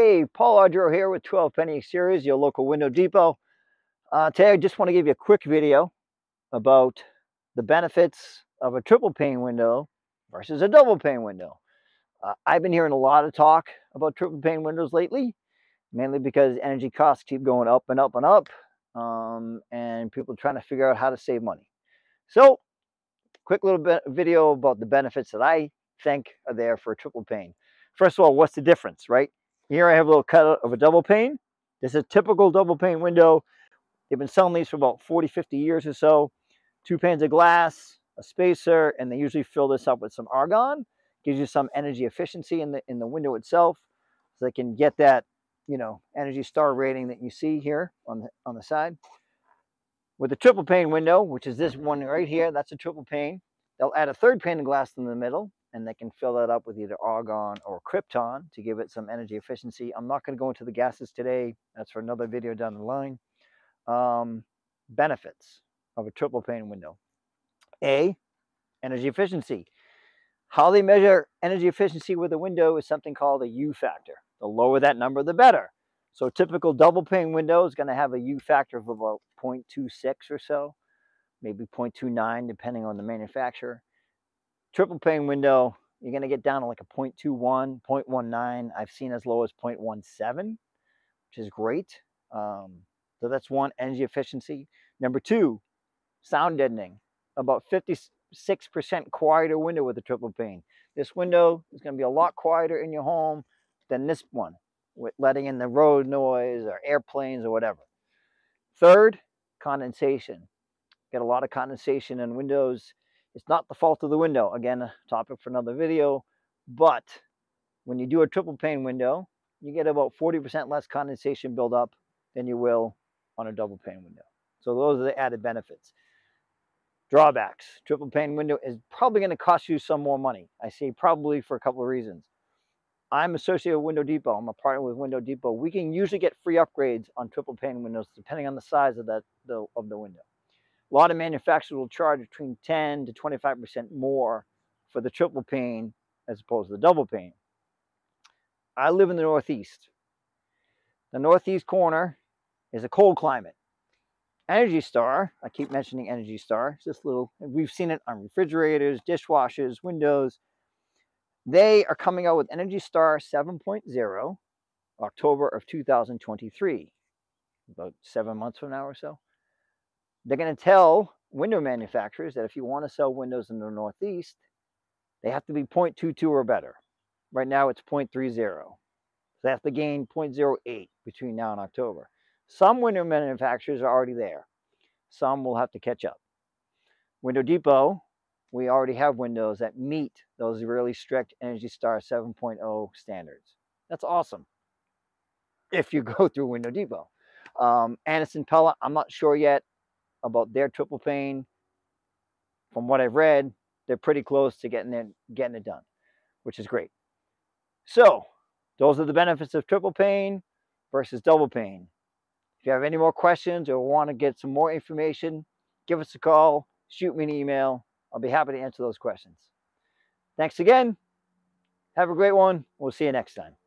Hey, Paul Audro here with 12 Penny Exteriors, your local window depot. Uh, today I just want to give you a quick video about the benefits of a triple pane window versus a double pane window. Uh, I've been hearing a lot of talk about triple pane windows lately, mainly because energy costs keep going up and up and up, um, and people trying to figure out how to save money. So, quick little bit video about the benefits that I think are there for a triple pane. First of all, what's the difference, right? Here I have a little cut of a double pane. This is a typical double pane window. They've been selling these for about 40, 50 years or so. Two panes of glass, a spacer, and they usually fill this up with some argon. Gives you some energy efficiency in the in the window itself. So they can get that, you know, Energy Star rating that you see here on the on the side. With a triple pane window, which is this one right here, that's a triple pane. They'll add a third pane of glass in the middle and they can fill that up with either argon or krypton to give it some energy efficiency. I'm not going to go into the gases today. That's for another video down the line. Um, benefits of a triple pane window. A, energy efficiency. How they measure energy efficiency with a window is something called a U factor. The lower that number, the better. So typical double pane window is going to have a U factor of about 0.26 or so, maybe 0.29 depending on the manufacturer triple pane window, you're going to get down to like a 0.21, 0.19. I've seen as low as 0.17, which is great. Um, so that's one, energy efficiency. Number two, sound deadening. About 56% quieter window with a triple pane. This window is going to be a lot quieter in your home than this one, with letting in the road noise or airplanes or whatever. Third, condensation. Get a lot of condensation in windows it's not the fault of the window. Again, a topic for another video. But when you do a triple pane window, you get about 40% less condensation buildup than you will on a double pane window. So those are the added benefits. Drawbacks. Triple pane window is probably going to cost you some more money. I say probably for a couple of reasons. I'm associated with Window Depot. I'm a partner with Window Depot. We can usually get free upgrades on triple pane windows depending on the size of that the, of the window. A lot of manufacturers will charge between 10 to 25% more for the triple pane as opposed to the double pane. I live in the Northeast. The Northeast corner is a cold climate. Energy Star, I keep mentioning Energy Star, it's this little, we've seen it on refrigerators, dishwashers, windows. They are coming out with Energy Star 7.0 October of 2023, about seven months from now or so. They're going to tell window manufacturers that if you want to sell windows in the Northeast, they have to be 0.22 or better. Right now it's 0.30. So they have to gain 0.08 between now and October. Some window manufacturers are already there. Some will have to catch up. Window Depot, we already have windows that meet those really strict Energy Star 7.0 standards. That's awesome if you go through Window Depot. Um, Andersen Pella, I'm not sure yet about their triple pane. From what I've read, they're pretty close to getting it, getting it done, which is great. So those are the benefits of triple pane versus double pane. If you have any more questions or want to get some more information, give us a call, shoot me an email. I'll be happy to answer those questions. Thanks again. Have a great one. We'll see you next time.